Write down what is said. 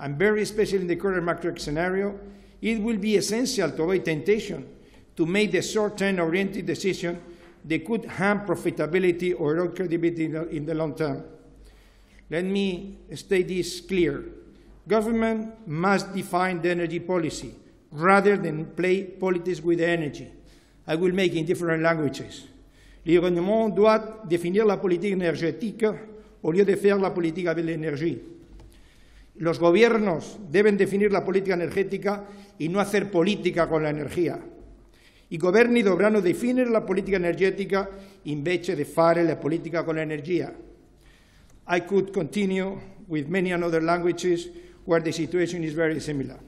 and very especially in the current macroeconomic scenario, it will be essential to avoid temptation to make the short-term oriented decision that could harm profitability or erode credibility in the, in the long term. Let me state this clear. Government must define the energy policy rather than play politics with the energy. I will make in different languages. Le gouvernement doit définir la politique énergétique au lieu de faire la politique avec l'énergie. Los gobiernos deben definir la política energética y no hacer política con la energia. I governi dovranno definire la politica energetica invece di fare la politica con l'energia. I could continue with many other languages where the situation is very similar.